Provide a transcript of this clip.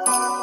you